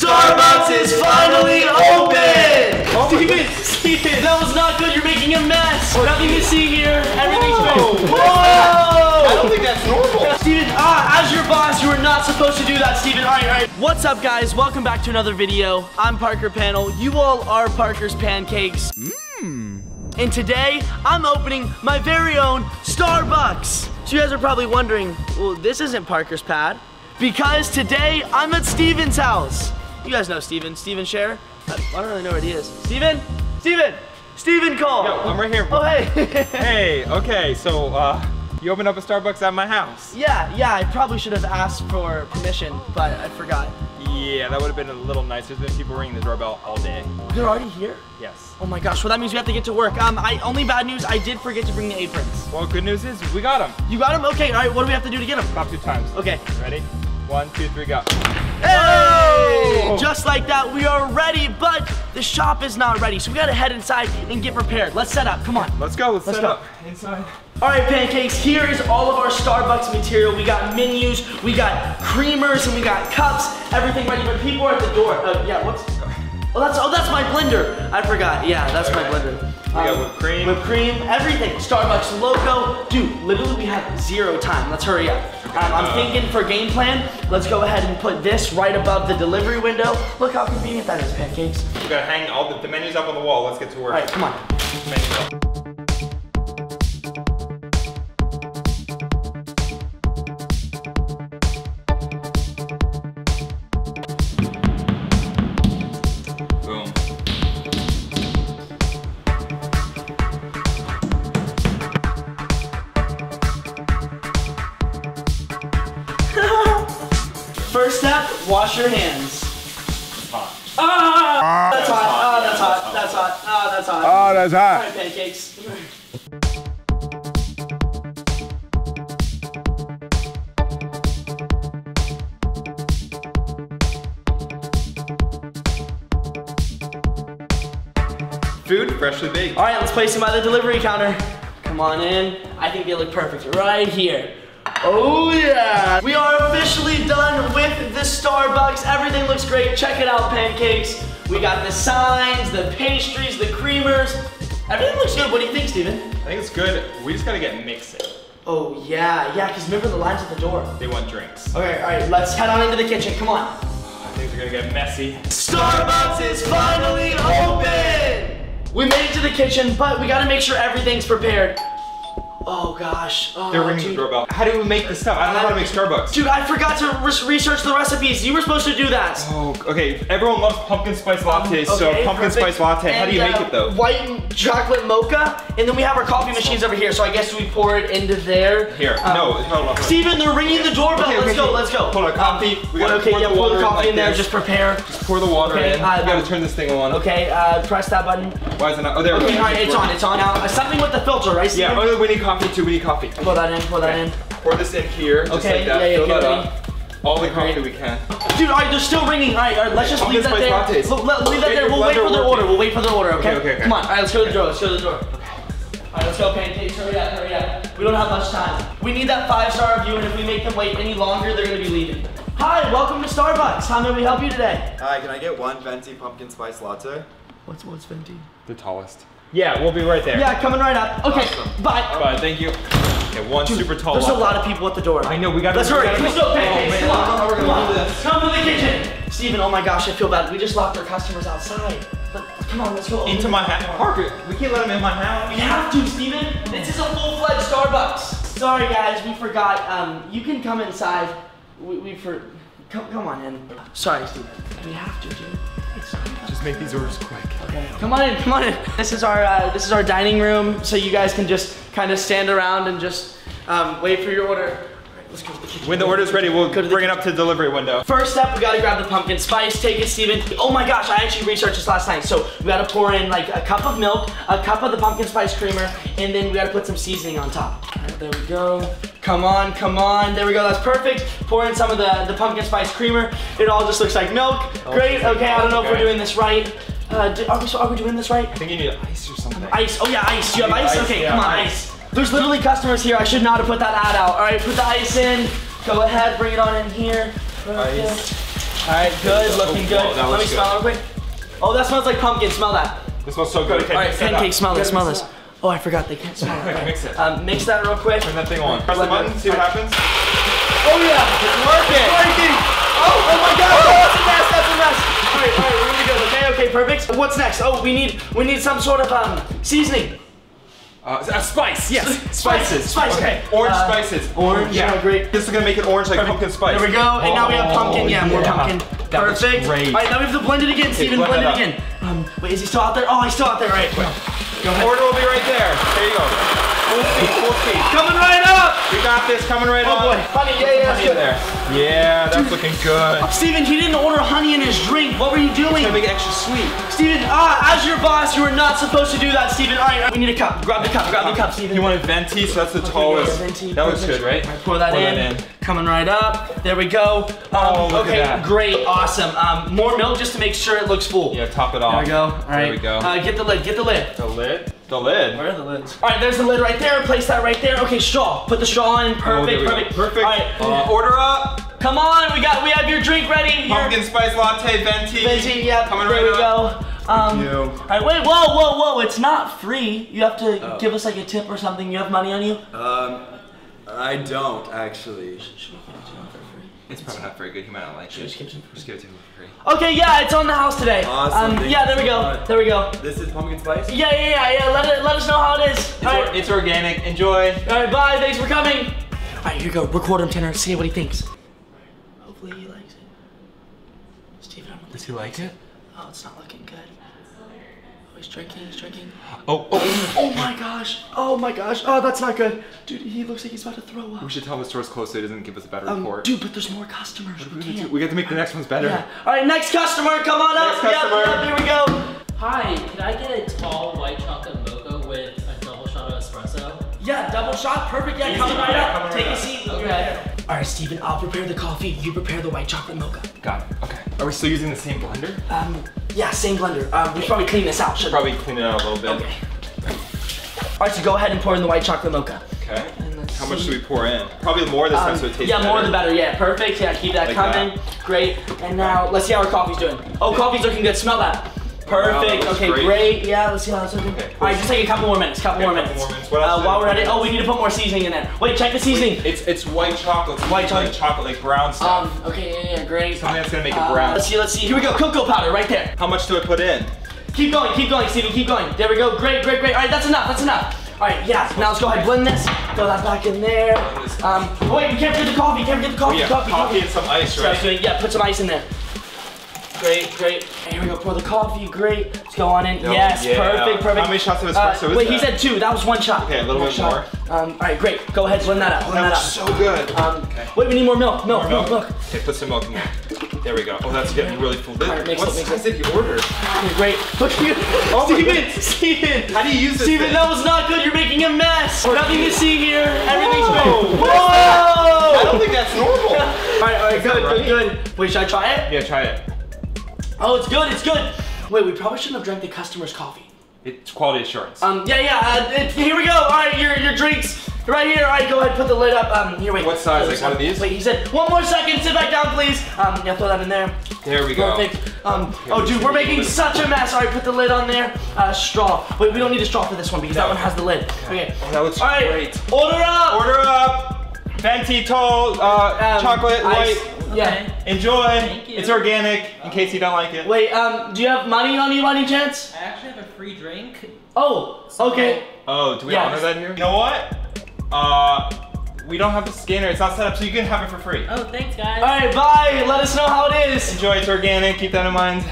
Starbucks is finally open! Stephen, Stephen, that was not good. You're making a mess. Nothing to see here. Everything's. I Whoa! don't think that's normal. Stephen, ah, as your boss, you are not supposed to do that, Stephen. All right, all right. What's up, guys? Welcome back to another video. I'm Parker Pannell. You all are Parker's Pancakes. Mmm. And today, I'm opening my very own Starbucks. So you guys are probably wondering, well, this isn't Parker's pad. Because today, I'm at Stephen's house. You guys know Stephen, Stephen Sharer. I I don't really know where he is. Stephen? Stephen! Stephen Cole! Yo, I'm right here. Oh, hey. Hey, okay, so uh, you opened up a Starbucks at my house. Yeah, yeah, I probably should have asked for permission, but I forgot. Yeah, that would have been a little nice. There's been people ringing the doorbell all day. They're already here? Yes. Oh my gosh, well that means we have to get to work. Um, I only bad news, I did forget to bring the aprons. Well, good news is we got them. You got them? Okay, all right, what do we have to do to get them? Clap two times. Okay. Ready? One, two, three, go. Hey! Just like that, we are ready, but the shop is not ready, so we gotta head inside and get prepared. Let's set up, come on. Let's go. Let's, Let's set go. up inside. All right, pancakes, here is all of our Starbucks material. We got menus, we got creamers, and we got cups, everything ready, but people are at the door. Uh, yeah, what's, oh, that's, oh, that's my blender. I forgot, yeah, that's my blender. We got whipped cream. Whipped cream, everything. Starbucks logo. Dude, literally we have zero time. Let's hurry up. Um, I'm thinking for game plan, let's go ahead and put this right above the delivery window. Look how convenient that is, pancakes. We gotta hang all the, the menus up on the wall. Let's get to work. All right, come on. First step, wash your hands. Hot. Ah, that's hot. Ah, that's hot. That's hot. Ah, that's hot. Oh, that's All hot. right, pancakes. Food freshly baked. All right, let's place them by the delivery counter. Come on in. I think they look perfect right here. Oh the Starbucks. Everything looks great. Check it out, pancakes. We got the signs, the pastries, the creamers. Everything looks good. What do you think, Stephen? I think it's good. We just gotta get mixing. Oh yeah, yeah, because remember the lines at the door. They want drinks. Okay, all right, let's head on into the kitchen. Come on. Oh, things are gonna get messy. Starbucks is finally open! We made it to the kitchen, but we gotta make sure everything's prepared. Oh gosh. Oh, They're ringing the doorbell. How do we make this stuff? I don't know how to make Starbucks. Dude, I forgot to re- research the recipes. You were supposed to do that. Oh, okay. Everyone loves pumpkin spice lattes, so Okay, pumpkin perfect. spice latte. How do you And, make uh, it though? White chocolate mocha, and then we have our coffee machines over here. So I guess we pour it into there. Here, Um, no, it's not enough. Stephen, they're ringing the doorbell. Okay, let's okay, go, let's go. Hold on, coffee. We gotta okay, pour yeah, the pour water the in coffee like in there. this. Just prepare. Just pour the water Okay, in. uh, you gotta turn this thing on. Okay, uh, press that button. Why is it not? Oh, there we Okay, go. all right, it's on, it's on now. Uh, something with the filter, right, Stephen? Yeah, oh, we need coffee too. We need coffee. Pour that in, pour that in. Pour this in here, just Okay, like that. yeah, yeah, Fill that up. All the Okay. coffee we can. Dude, all right, they're still ringing. All right, all right let's just leave that there. spice lattes. Look, let- leave that there. We'll wait for their order. We'll wait for their order, okay? Okay, okay, okay. Come on. All right, let's go to the door. Let's go to the door. All right, let's go, pancakes. Hurry up, hurry up. We don't have much time. We need that five-star review, and if we make them wait any longer, they're gonna be leaving. Hi, welcome to Starbucks. How may we help you today? Hi, can I get one venti pumpkin spice latte? What's what's venti? The tallest. Yeah, we'll be right there. Yeah, coming right up. Okay, Awesome. bye. But thank you. Okay, one super tall. There's a lot of people at the door. I know, we gotta- Let's hurry. gotta Let's make- go, pancakes. Oh, Come I don't know on. Come gonna on. Come to the kitchen. Stephen, oh my gosh, I feel bad. We just locked our customers outside. But come on, let's go. Into my house. Parker, we can't let him in my house. We have to, Stephen. This is a full-fledged Starbucks. Sorry, guys, we forgot. Um, you can come inside. We, we for, come, come on in. Sorry, Stephen. We have to, dude. Just make these orders quick. okay. Come on in, come on in. This is our uh, this is our dining room, so you guys can just kind of stand around and just um, wait for your order. Let's go to the kitchen. When the order's ready, we'll bring it up to the delivery window. First step, we gotta grab the pumpkin spice. Take it, Stephen. Oh my gosh, I actually researched this last night. So we gotta pour in like a cup of milk, a cup of the pumpkin spice creamer, and then we gotta put some seasoning on top. All right, there we go. Come on, come on. There we go, that's perfect. Pour in some of the, the pumpkin spice creamer. It all just looks like milk. Great, okay, I don't know if we're doing this right. Uh, do- are, we, are we doing this right? I think you need ice or something. Ice, oh yeah, ice. You have ice? ice, Okay, yeah, come on, ice. ice. There's literally customers here. I should not have put that ad out. All right, put the ice in. Go ahead, bring it on in here. Ice. All right, good, looking Oh, good. that Let me looks smell it real quick. Oh, that smells like pumpkin. Smell that. This smells so good. Okay, All right, mix it up. pancakes, smell this, smell this. Oh, I forgot they can't smell it. Right. mix it. Um, mix that real quick. Turn that thing on. Press the button, see what happens. Oh yeah, it's working. It's working. Oh, oh my God, oh, that's a mess. That's a mess. All right, all right, we're gonna go. Okay, okay, perfect. What's next? Oh, we need we need some sort of um seasoning. Uh, uh, spice, yes. Spices, spice, okay. Orange Uh, spices. orange, yeah, great. This is gonna make it orange like pumpkin spice. There we go. And now we have pumpkin. Oh, Yeah, more yeah. pumpkin. That looks Perfect. great. All right, now we have to blend it again. Stephen, blend blend it it again. Um, wait, is he still out there? Oh, he's still out there. All right. Go ahead. Order will be right there. There you go. Full speed, full speed. Coming right up. We got this coming right up. Oh on. boy, honey, yeah, yeah, Honey there. Yeah, that's looking good. Stephen, he didn't order honey in his drink. What were you doing? Gonna make it extra sweet. Stephen, ah, as your boss, you were not supposed to do that, Stephen. All right, we need a cup. Grab the cup. Grab the cup, Stephen. You wanted venti, so that's the tallest. yeah, venti, that looks good, right? Pour that, Pour in. that in. Coming right up. There we go. Um, Oh, look at okay, great, awesome. Um, more milk just to make sure it looks full. Yeah, top it off. There we go. All right. There we go. Uh, get the lid. Get the lid. the lid? The lid? Where are the lids? All right, there's the lid right there. Place that right there. Okay, straw. Put the straw in. Oh, Perfect. go. perfect. Perfect. All right. Uh, order up. Come on, we got we have your drink ready. Here. Pumpkin spice latte, venti. Venti, yeah, Coming there right we up. go. Um. All right, wait, whoa, whoa, whoa! It's not free. You have to Oh. give us like a tip or something. You have money on you? Um, I don't actually. It's probably not very good. You might not like it. just give it to him Just give it to him for free. Okay, yeah, it's on the house today. Awesome, Um, yeah, there we go. much. There we go. This is pumpkin spice. Yeah, yeah, yeah, yeah. Let it, let us know how it is. It's, All or- it's organic. Enjoy. all right, bye. Thanks for coming. All right, here you go. Record him, Tanner. See what he thinks. Hopefully he likes it. Stephen, I'm Does he like it? Oh, it's not looking good. Oh, he's drinking. He's drinking. Oh, oh. Oh my gosh. Oh my gosh. Oh, that's not good. Dude, he looks like he's about to throw up. We should tell him the store's closed so he doesn't give us a bad Um, report. dude, but there's more customers. We can't. We get to make the next ones better. Yeah. All right, next customer, come on up. Next customer. Yep, yep, here we go. Hi, can I get a tall white chocolate mocha with a double shot of espresso? Yeah, double shot, perfect. Yeah, coming right Yeah, up. coming Take right a seat. Okay. All right, Stephen, I'll prepare the coffee. You prepare the white chocolate mocha. Got it. Okay. Are we still using the same blender? Um, yeah, same blender. Um, we should probably clean this out. Should Probably clean it out a little bit. Okay. All right, so go ahead and pour in the white chocolate mocha. Okay. How much see. should we pour in? Probably more this time Um, so it tastes yeah, more the better. better. Yeah, perfect. Yeah, keep that Like coming. Great. And now let's see how our coffee's doing. Oh, coffee's looking good. Smell that. Perfect. looks okay, great. great. Yeah, let's see how it's looking. Okay, All right, just take a couple more minutes. Couple Okay, more couple minutes. more minutes. Uh, while we're at it, oh, we need to put more seasoning in there. Wait, check the seasoning. It's it's white chocolate. so White it's like chocolate. chocolate, like brown stuff. Um. Okay. Yeah. Yeah. Great. Something that's gonna make it Uh, brown. Let's see. Let's see. Here we go. Cocoa powder right there. How much do I put in? Keep going. Keep going, Stephen. Keep going. There we go. Great. Great. Great. All right. That's enough. That's enough. All right. Yeah. Now let's go ahead. and Blend this. Throw that back in there. Um. oh, Wait. We can't forget the coffee. Can't forget the coffee. Oh, yeah, coffee. coffee and some ice, So right? doing- yeah, put some ice in there. Great, great. Here we go, pour the coffee, great. Let's go on in. Yes, yeah. perfect, perfect. How many shots of espresso uh, Wait, he said two. That was one shot. Okay, a little One bit shot. Um, all right, great. Go ahead, blend that out. Blend That that, out. so good. Um, Okay. wait, we need more milk. Milk, More milk, milk. Okay, put some milk in there. There we go. Oh, that's getting really full. This, Alright, mix what size did you order? Okay, great. Look at you. Oh Stephen, Stephen. How do you use this Stephen, thing? that was not good. You're making a mess. Nothing to see here. Everything's Whoa, is I don't think that's normal. All right, all right, good, right? good, good. Wait, should I try it? yeah, try it. Oh, it's good, it's good. Wait, we probably shouldn't have drank the customer's coffee. It's quality assurance. Um, yeah, yeah, uh, here we go. All right, your, your drinks right here. All right, go ahead, put the lid up. Um, here, wait. What size, like one of these? Wait, he said, one more second, sit back down, please. Um, yeah, throw that in there. there we go. Perfect. Um, Okay, oh, dude, we're making such a mess. All right, put the lid on there. Uh, straw. Wait, we don't need a straw for this one because that one has the lid. Okay. Oh, that looks All right, great. order up. Order up. Venti tall, uh, Um, chocolate, ice. white. Yeah. Enjoy. Thank you. It's organic, in case you don't like it. Wait, um, do you have money on you by any chance? I actually have a free drink. Oh, okay. Oh, do we Yeah. honor that here? You know what? Uh, we don't have the scanner. It's not set up, so you can have it for free. Oh, thanks, guys. All right, bye. Let us know how it is. Enjoy. It's organic. Keep that in mind.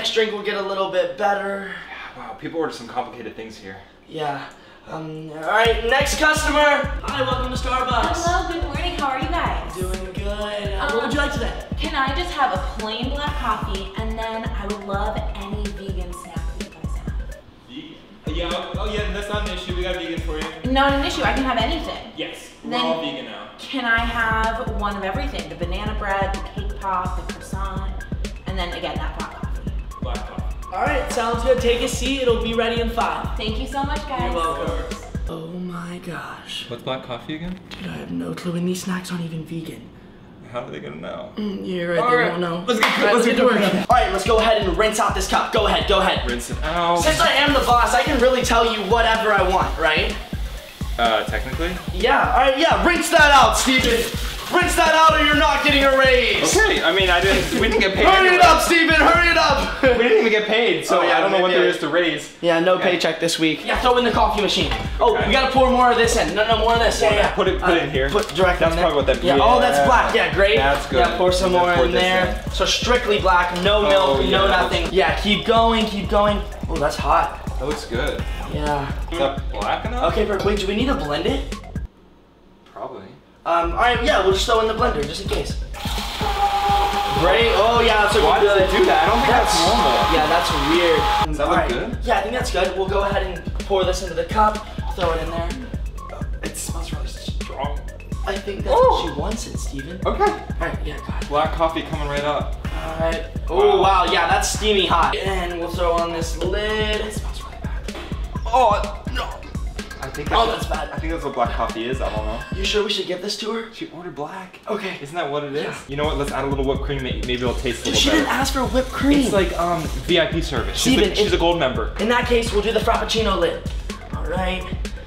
Next drink will get a little bit better. Wow, people order some complicated things here. Yeah. Um, all right, next customer. Hi, welcome to Starbucks. Hello, good morning. How are you guys? Doing good. Um, what would you like today? Can I just have a plain black coffee and then I would love any vegan snack that you guys have. Yeah. Oh, yeah. That's not an issue. We got vegan for you. Not an issue. I can have anything. Yes. We're Then- all vegan now. Can I have one of everything? The banana bread, the cake pop, the croissant, and then again that black coffee. Black coffee. All right, sounds good. Take a seat. It'll be ready in five. Thank you so much, guys. You're welcome. Oh my gosh. What's black coffee again? Dude, I have no clue. And these snacks aren't even vegan. How are they gonna know? Mm, You're right, All they right, won't know. let's get- All right, let's get to to work. work. All right, let's go ahead and rinse out this cup. Go ahead, go ahead. Rinse it out. Since I am the boss, I can really tell you whatever I want, right? Uh, technically. Yeah, all right, yeah, rinse that out, Stephen. Rinse that out or you're not getting a raise. Okay, I mean, I didn't. We didn't get paid. Hurry it up, Stephen, hurry it up. We didn't even get paid, so Oh, yeah, I don't know what maybe there I- is to raise. yeah, no Okay. paycheck this week. Yeah, throw in the coffee machine. Oh, Okay. we gotta pour more of this in. No, no, more of this. Yeah, yeah. Put it- put it in here. Put directly That's in there. probably what that- Yeah. Oh, that's black. Yeah, great. That's good. Yeah, pour some more pour in this there. So strictly black, no Oh, milk, no yeah. nothing. Yeah, keep going, keep going. Oh, that's hot. That looks good. Yeah. Is that black enough? Okay, but wait, do we need to blend it? Probably. Um, all right, yeah, we'll just throw in the blender just in case. Great. Oh yeah, that's looking Why good. does it do that? I don't think that's, normal. Yeah, that's weird. Does that All look good? Yeah, I think that's good. We'll go ahead and pour this into the cup. Throw it in there. It smells really strong. I think that's Ooh. what she wants it, Stephen. Okay. All right, yeah, got it. Black coffee coming right up. All right. Oh wow, yeah, that's steamy hot. And we'll throw on this lid. It smells really bad. Oh no. I think Oh, that's bad. I think that's what black coffee is. I don't know. You sure we should give this to her? She ordered black. Okay. Isn't that what it is? Yeah. You know what? Let's add a little whipped cream. Maybe it'll taste a little she better. didn't ask for whipped cream. It's like um VIP service. She's, Stephen, a, she's a gold member. In that case, we'll do the Frappuccino lid. All right,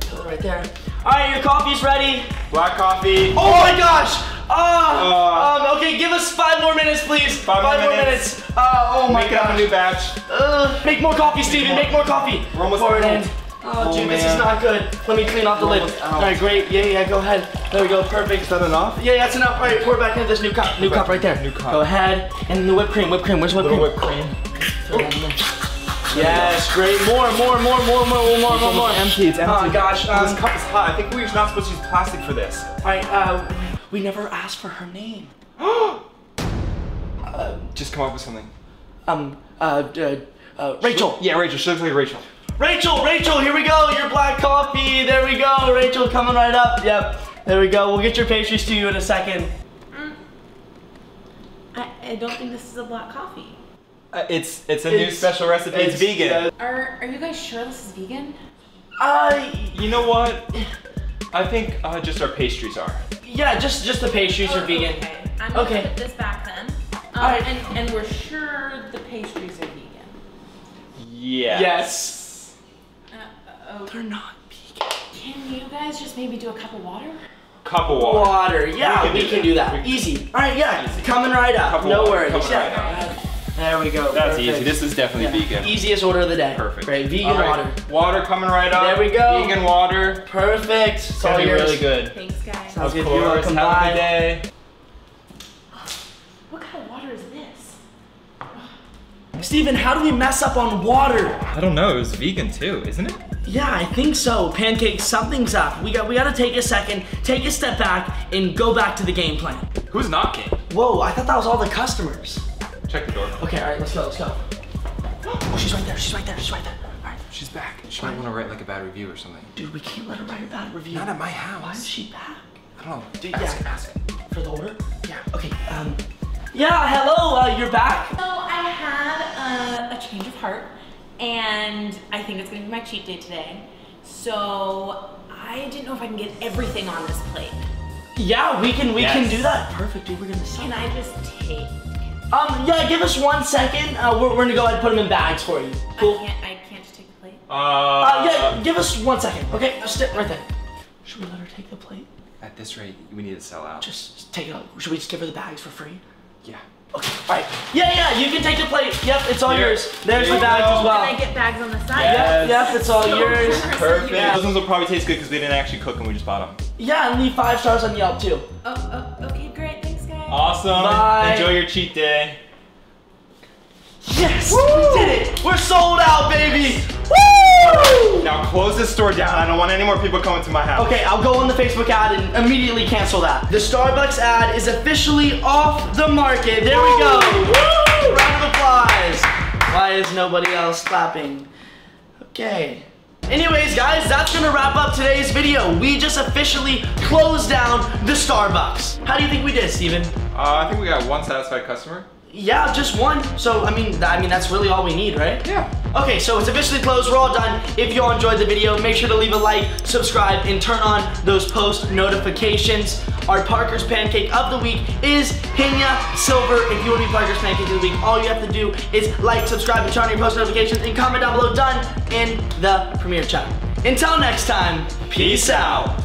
put it right there. All right, your coffee's ready. Black coffee. Oh my gosh! Ah, Uh, um, okay, give us five more minutes, please. Five more more minutes. minutes. Uh, oh my Make it up a new batch. Uh, make more coffee, Stephen. more. Make more coffee. We're almost Pour it in. Oh, oh dude, man. this is not good. Let me clean off the lid. All right, great. Yeah, yeah, go ahead. There we go, perfect. Is that enough? Yeah, yeah, that's enough. All right, pour back into this new cup. New cup right there. New cup. Go ahead. And the whipped cream, whipped cream. Where's whipped cream? whipped cream. Yes, great. More, more, more, more, more, more, more, more. empty, it's ah, empty. Oh gosh, um, this cup is hot. I think we're not supposed to use plastic for this. All right, uh, we never asked for her name. uh, Just come up with something. Um, uh, uh, uh Rachel. Yeah, Rachel. She looks like Rachel. Rachel. Rachel. Here we go. Your black coffee. There we go. Rachel coming right up. Yep. There we go. We'll get your pastries to you in a second. I, I don't think this is a black coffee. Uh, it's it's a new special recipe. It's, vegan. Are Are you guys sure this is vegan? I. you know what? I think uh, just our pastries are. Yeah. Just just the pastries are vegan. Okay, I'm gonna Okay. put this back then. Um, Alright. and, and we're sure the pastries are vegan. Yes. Yes. Oh, They're not vegan. can you guys just maybe do a cup of water? Cup of water. Water. Yeah, We we can can, do do that. that. We- Easy. All right. Yeah. Easy. Coming right up. Cup no water, worries. coming yeah. right There we go. That's Perfect. easy. This is definitely Yeah. vegan. Easiest order of the day. Perfect. Great. Vegan All right, water. Water coming right up. There we go. Vegan water. Perfect. It's It's all gonna be yours. really good. Thanks, guys. Sounds Of good. course. You're welcome. Have a Bye. good day. What kind of water is this? Stephen, how do we mess up on water? I don't know. It was vegan too, isn't it? Yeah, I think so. Pancake, something's up. We got we gotta take a second, take a step back, and go back to the game plan. Who's knocking? Whoa, I thought that was all the customers. Check the door. Okay, alright, let's go, let's go. Oh, she's right there, she's right there, she's right there. Alright, She's back. She might want to write like a bad review or something. dude, we can't let her write a bad review. Not at my house. Why is she back? I don't know. Dude, ask, yeah. ask. For the order? Yeah. Okay, um. Yeah, hello, uh, you're back. So I had a, a change of heart, and I think it's gonna be my cheat day today. So I didn't know if I can get everything on this plate. Yeah, we can we can do that. Perfect, dude, we're gonna sell. Can I just take? Um, yeah, give us one second. Uh, we're, we're gonna go ahead and put them in bags for you. Cool. I can't. I can't just take the plate. Uh, Uh, yeah, give us one second, okay? Just sit right there. Should we let her take the plate? At this rate, we need to sell out. Just, just take it out. Should we just give her the bags for free? yeah. Okay, alright. Yeah, yeah, you can take the plate. Yep, it's all Here. yours. There's Here the you bags go. as well. Can I get bags on the side? Yes. Yep, yep, it's all yours. Perfect. Yeah. Those ones will probably taste good because we didn't actually cook them. We just bought them. Yeah, and leave five stars on Yelp too. Oh, oh, okay, great. Thanks, guys. Awesome. Bye. Enjoy your cheat day. Yes, we did it. We're sold out, baby. Woo! Now close this store down. I don't want any more people coming to my house. Okay, I'll go on the Facebook ad and immediately cancel that. The Starbucks ad is officially off the market. There we go. Woo! Round of applause. Why is nobody else clapping? Okay. Anyways, guys, that's gonna wrap up today's video. We just officially closed down the Starbucks. How do you think we did, Stephen? Uh, I think we got one satisfied customer. Yeah, just one. So I mean, I mean that's really all we need, right? Yeah. Okay, so it's officially closed. We're all done. If you all enjoyed the video, make sure to leave a like, subscribe, and turn on those post notifications. Our Parker's Pancake of the Week is Pina Silver. If you want to be Parker's Pancake of the Week, all you have to do is like, subscribe, and turn on your post notifications, and comment down below done in the premiere chat. Until next time, peace out.